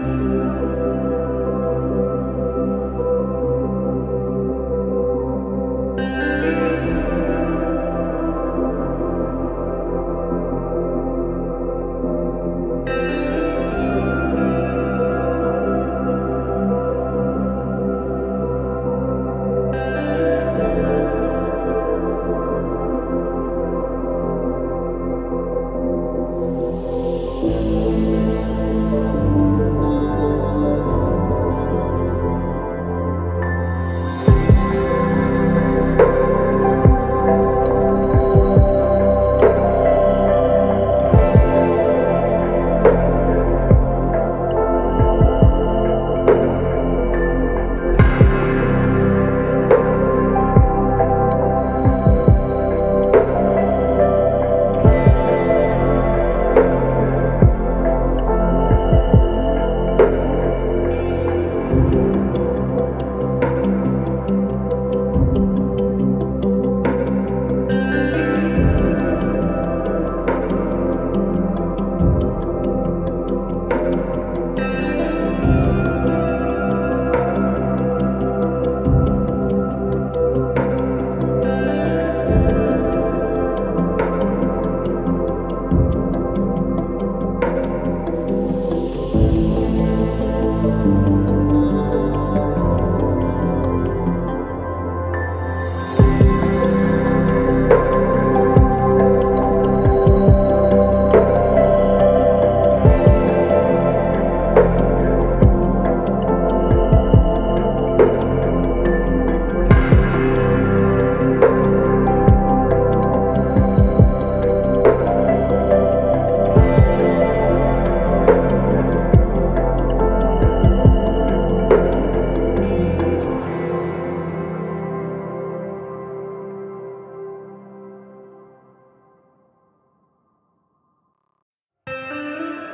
うん。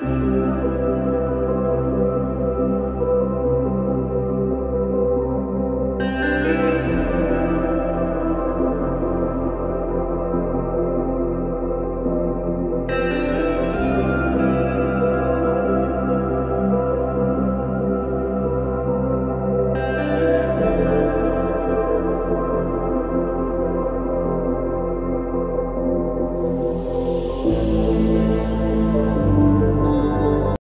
うん。